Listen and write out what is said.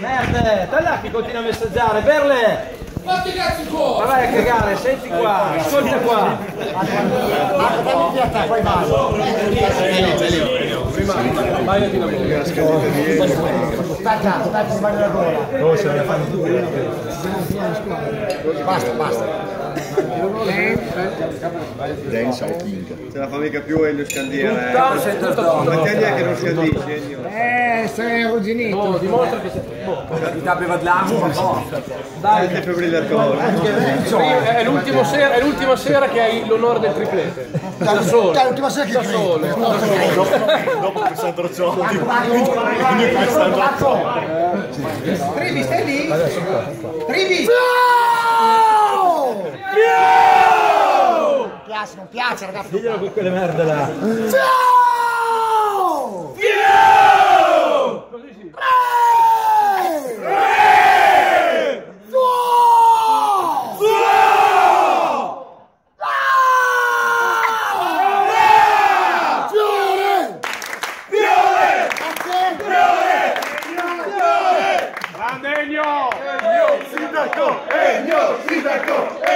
Merda, stai là che continua a messaggiare, Berle! Fatti cazzo in cuore! Ma vai a cagare, senti qua, ascolta qua! Stacca, stacca, si va nella gola. Basta, basta. Dance al King. Ce la fa mica più Elio Scandiera. No, Eh. Ma te che non scandisce, Elio. Eh, sei arrugginito. dimostra che sei... Boh, Siete febbrillatori. È l'ultima sera, è l'ultima sera che hai l'onore del triplete. Da solo. Dai, l'ultima sera che Da solo. Dopo Alessandro Cioli. Quindi Alessandro Trivi, stai lì? Trivi! Piace, non piace, ragazzi. diglielo con quelle merde là! Sindaco! Elio! Sindaco! Elio! Sindaco!